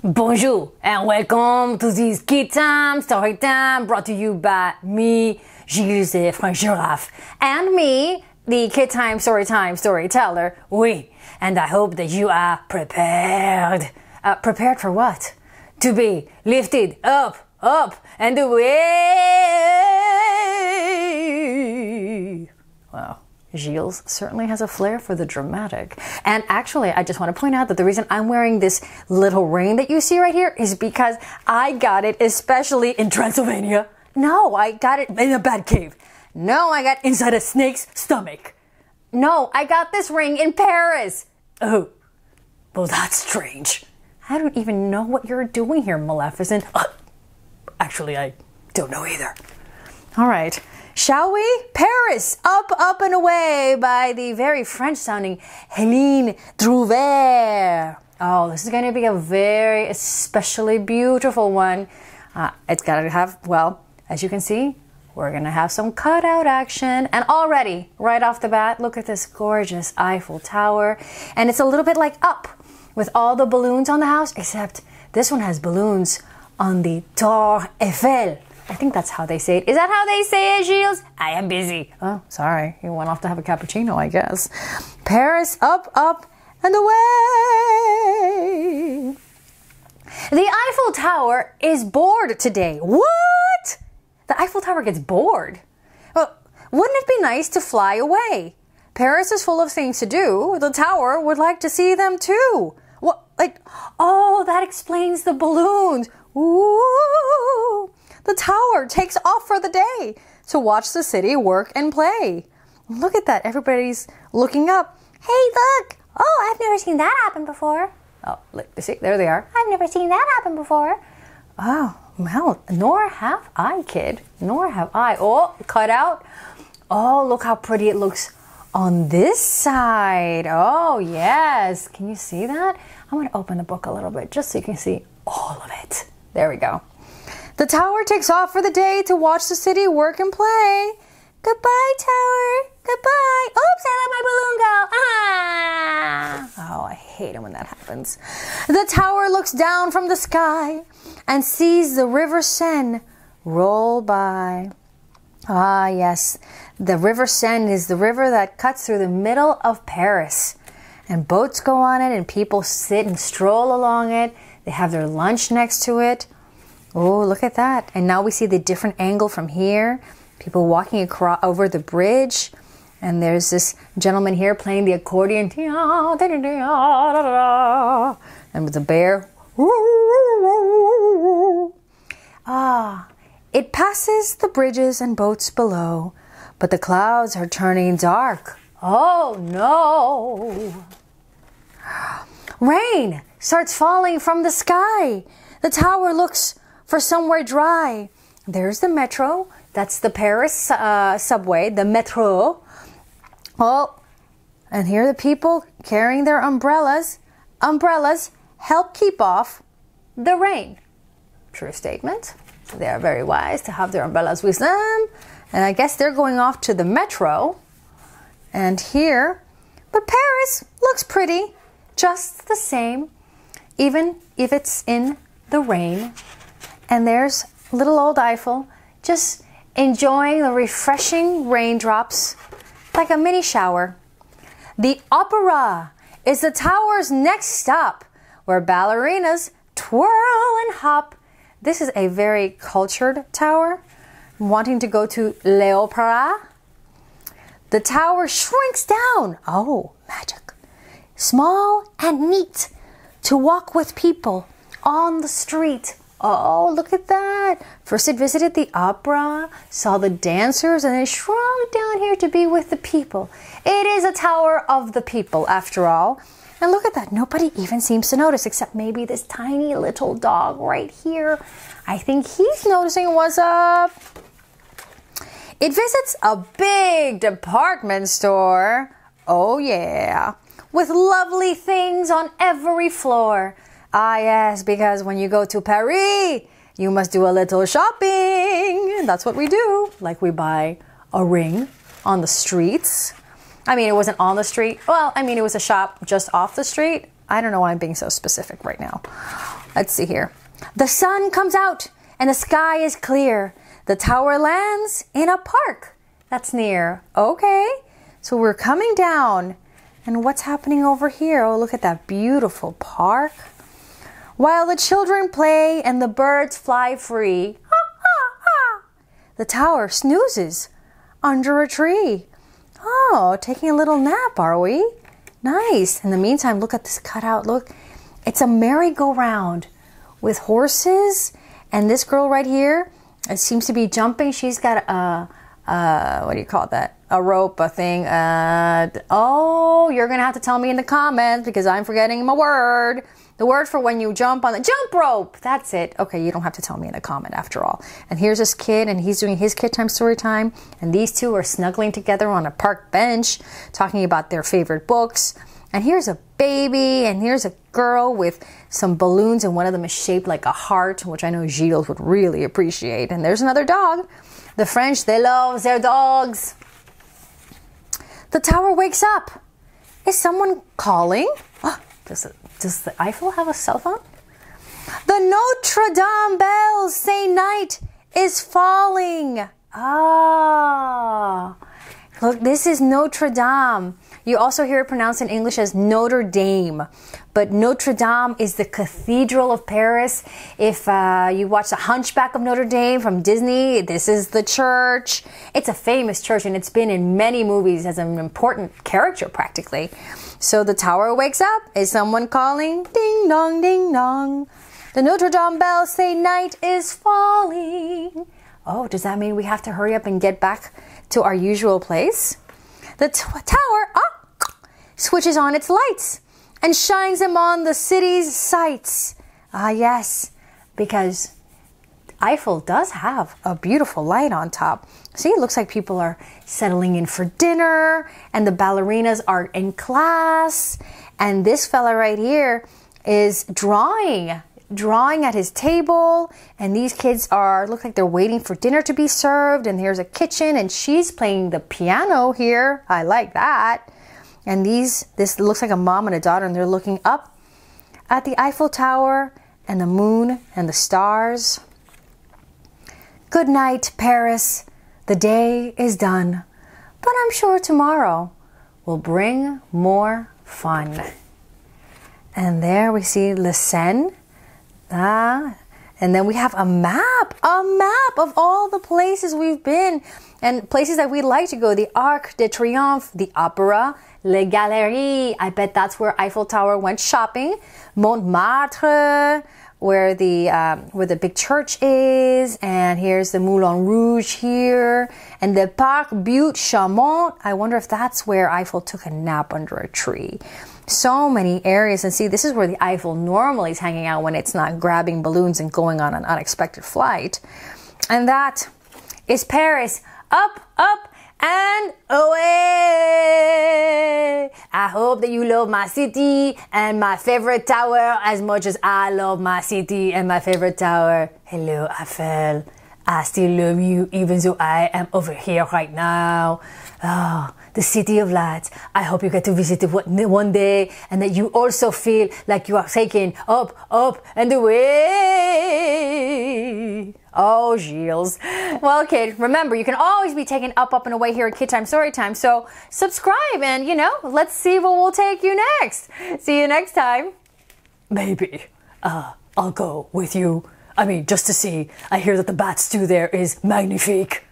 Bonjour and welcome to this Kid Time Story Time brought to you by me, Gilles French Giraffe, and me, the Kid Time Story Time storyteller, oui. And I hope that you are prepared. Uh, prepared for what? To be lifted up, up, and away. Gilles certainly has a flair for the dramatic. And actually, I just want to point out that the reason I'm wearing this little ring that you see right here is because I got it especially in Transylvania. No, I got it in a bad cave. No, I got inside a snake's stomach. No, I got this ring in Paris. Oh, well, that's strange. I don't even know what you're doing here, Maleficent. Uh, actually, I don't know either. All right. Shall we? Paris, up, up and away by the very French sounding Hélène Druvert. Oh, this is going to be a very especially beautiful one. Uh, it's got to have, well, as you can see, we're going to have some cutout action. And already, right off the bat, look at this gorgeous Eiffel Tower. And it's a little bit like up with all the balloons on the house, except this one has balloons on the Tour Eiffel. I think that's how they say it. Is that how they say it, Gilles? I am busy. Oh, sorry. You went off to have a cappuccino, I guess. Paris, up, up, and away. The Eiffel Tower is bored today. What? The Eiffel Tower gets bored. Well, wouldn't it be nice to fly away? Paris is full of things to do. The tower would like to see them too. What? Like, oh, that explains the balloons. Ooh the tower takes off for the day to watch the city work and play. Look at that. Everybody's looking up. Hey, look. Oh, I've never seen that happen before. Oh, look, see, there they are. I've never seen that happen before. Oh, well, nor have I, kid. Nor have I. Oh, cut out. Oh, look how pretty it looks on this side. Oh, yes. Can you see that? I'm going to open the book a little bit just so you can see all of it. There we go. The tower takes off for the day to watch the city work and play. Goodbye, tower. Goodbye. Oops, I let my balloon go. Ah. Oh, I hate it when that happens. The tower looks down from the sky and sees the river Seine roll by. Ah, yes. The river Seine is the river that cuts through the middle of Paris. And boats go on it, and people sit and stroll along it. They have their lunch next to it. Oh, look at that. And now we see the different angle from here. People walking across over the bridge. And there's this gentleman here playing the accordion. And with the bear. Ah, it passes the bridges and boats below, but the clouds are turning dark. Oh no! Rain starts falling from the sky. The tower looks for somewhere dry. There's the metro. That's the Paris uh, subway, the metro. Oh, and here are the people carrying their umbrellas. Umbrellas help keep off the rain. True statement. They are very wise to have their umbrellas with them. And I guess they're going off to the metro. And here, but Paris looks pretty, just the same, even if it's in the rain and there's little old Eiffel just enjoying the refreshing raindrops like a mini shower. The opera is the tower's next stop where ballerinas twirl and hop. This is a very cultured tower. Wanting to go to l'opera. The tower shrinks down. Oh, magic. Small and neat to walk with people on the street Oh, look at that. First, it visited the opera, saw the dancers, and then shrunk down here to be with the people. It is a tower of the people, after all. And look at that. Nobody even seems to notice, except maybe this tiny little dog right here. I think he's noticing what's up. It visits a big department store. Oh, yeah. With lovely things on every floor. Ah, yes, because when you go to Paris, you must do a little shopping. And that's what we do. Like we buy a ring on the streets. I mean, it wasn't on the street. Well, I mean, it was a shop just off the street. I don't know why I'm being so specific right now. Let's see here. The sun comes out and the sky is clear. The tower lands in a park that's near. Okay, so we're coming down. And what's happening over here? Oh, look at that beautiful park. While the children play and the birds fly free, the tower snoozes under a tree. Oh, taking a little nap, are we? Nice. In the meantime, look at this cutout. Look, it's a merry-go-round with horses. And this girl right here, it seems to be jumping. She's got a, uh, what do you call that? A rope, a thing. Uh, oh, you're to have to tell me in the comments because I'm forgetting my word. The word for when you jump on the jump rope. That's it. Okay, you don't have to tell me in the comment after all. And here's this kid, and he's doing his kid time story time. And these two are snuggling together on a park bench, talking about their favorite books. And here's a baby, and here's a girl with some balloons, and one of them is shaped like a heart, which I know Gilles would really appreciate. And there's another dog. The French, they love their dogs. The tower wakes up. Is someone calling? Oh, does, it, does the Eiffel have a cell phone? The Notre Dame bells say night is falling. Ah. Look, this is Notre Dame. You also hear it pronounced in English as Notre Dame, but Notre Dame is the cathedral of Paris. If uh, you watch The Hunchback of Notre Dame from Disney, this is the church. It's a famous church and it's been in many movies as an important character practically. So the tower wakes up. Is someone calling? Ding dong, ding dong. The Notre Dame bells say night is falling. Oh, does that mean we have to hurry up and get back to our usual place? The tower, ah, switches on its lights and shines on the city's sights. Ah, yes, because Eiffel does have a beautiful light on top. See, it looks like people are settling in for dinner and the ballerinas are in class. And this fella right here is drawing, drawing at his table. And these kids are, look like they're waiting for dinner to be served. And here's a kitchen and she's playing the piano here. I like that. And these, this looks like a mom and a daughter, and they're looking up at the Eiffel Tower and the moon and the stars. Good night, Paris. The day is done, but I'm sure tomorrow will bring more fun. And there we see Le Seine. Ah, and then we have a map, a map of all the places we've been and places that we'd like to go. The Arc de Triomphe, the Opera, Les Galeries. I bet that's where Eiffel Tower went shopping. Montmartre, where the um, where the big church is, and here's the Moulin Rouge here, and the Parc Butte Chaumont. I wonder if that's where Eiffel took a nap under a tree. So many areas, and see, this is where the Eiffel normally is hanging out when it's not grabbing balloons and going on an unexpected flight. And that is Paris. Up, up, and away. I hope that you love my city and my favorite tower as much as I love my city and my favorite tower. Hello, Eiffel. I still love you even though I am over here right now. Oh, the city of lights. I hope you get to visit it one day and that you also feel like you are taken up, up and away. Oh, Gilles. Well, kid, remember, you can always be taken up, up, and away here at Kid Time Story Time. So subscribe and, you know, let's see what will take you next. See you next time. Maybe. Uh, I'll go with you. I mean, just to see. I hear that the bat stew there is magnifique.